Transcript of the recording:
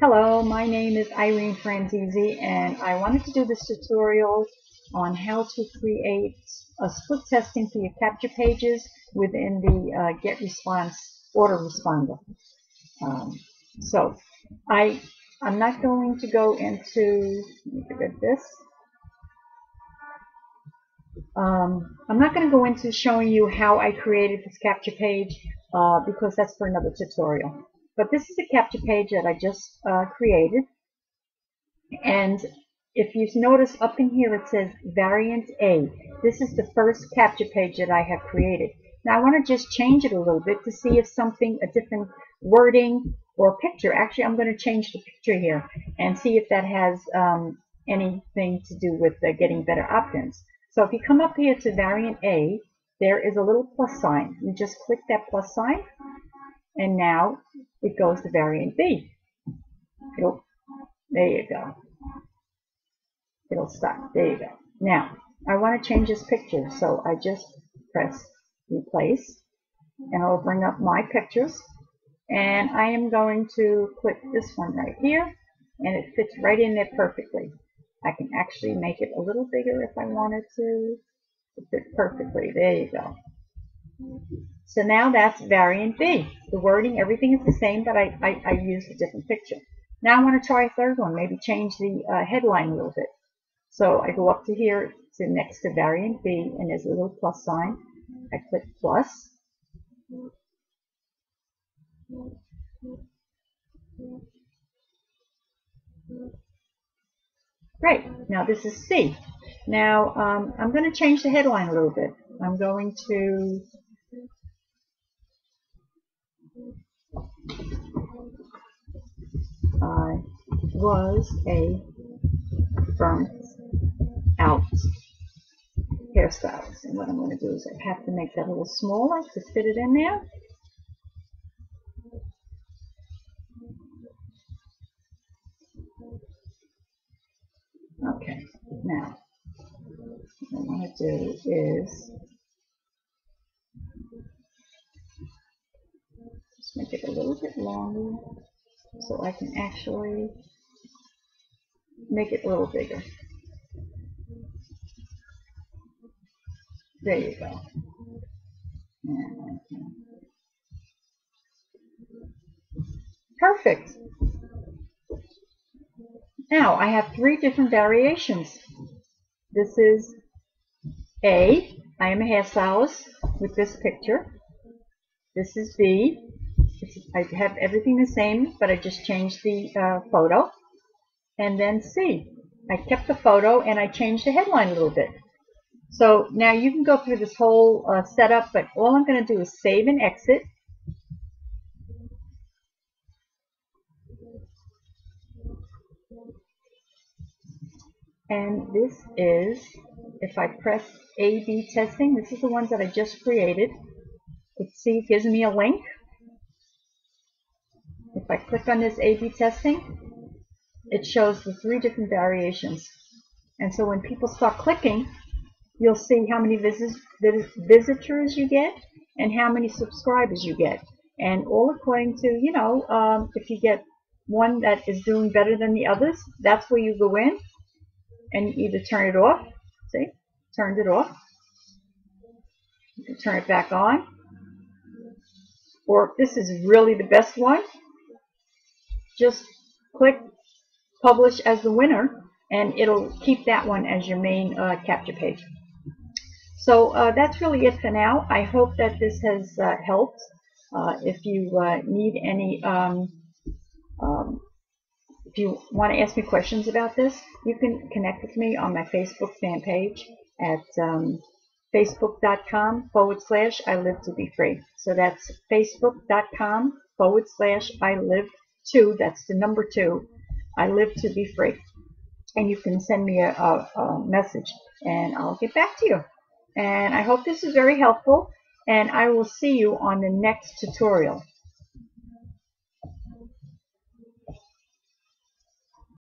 Hello, my name is Irene Franzese and I wanted to do this tutorial on how to create a split testing for your capture pages within the uh, GetResponse autoresponder. Um, so I, I'm not going to go into, this. Um, I'm not going to go into showing you how I created this capture page uh, because that's for another tutorial. But this is a capture page that I just uh, created. And if you notice up in here it says variant A. This is the first capture page that I have created. Now I want to just change it a little bit to see if something, a different wording or picture. Actually, I'm going to change the picture here and see if that has um, anything to do with uh, getting better opt-ins. So if you come up here to variant A, there is a little plus sign. You just click that plus sign and now it goes to variant B. It'll, there you go. It'll stop. There you go. Now, I want to change this picture, so I just press replace, and it'll bring up my pictures. And I am going to click this one right here, and it fits right in there perfectly. I can actually make it a little bigger if I wanted to. It fit perfectly. There you go. So now that's variant B. The wording, everything is the same, but I, I, I used a different picture. Now I want to try a third one, maybe change the uh, headline a little bit. So I go up to here to next to variant B, and there's a little plus sign. I click plus. Great. Now this is C. Now um, I'm going to change the headline a little bit. I'm going to I was a burnt out hairstylist. And what I'm going to do is I have to make that a little smaller to fit it in there. Okay, now what I want to do is make it a little bit longer so I can actually make it a little bigger. There you go. Perfect. Now I have three different variations. This is A. I am a hairstylist with this picture. This is B. I have everything the same, but I just changed the uh, photo. And then C. I kept the photo and I changed the headline a little bit. So now you can go through this whole uh, setup, but all I'm going to do is save and exit. And this is, if I press A-B testing, this is the ones that I just created. Let's see, it gives me a link. If I click on this A-B testing, it shows the three different variations. And so when people start clicking, you'll see how many visitors you get and how many subscribers you get. And all according to, you know, um, if you get one that is doing better than the others, that's where you go in and either turn it off. See, turned it off. You can turn it back on. Or if this is really the best one, just click publish as the winner and it'll keep that one as your main uh, capture page. So uh, that's really it for now. I hope that this has uh, helped. Uh, if you uh, need any, um, um, if you want to ask me questions about this, you can connect with me on my Facebook fan page at um, facebook.com forward slash I live to be free. So that's facebook.com forward slash I live to, that's the number two, I live to be free. And you can send me a, a, a message and I'll get back to you. And I hope this is very helpful, and I will see you on the next tutorial.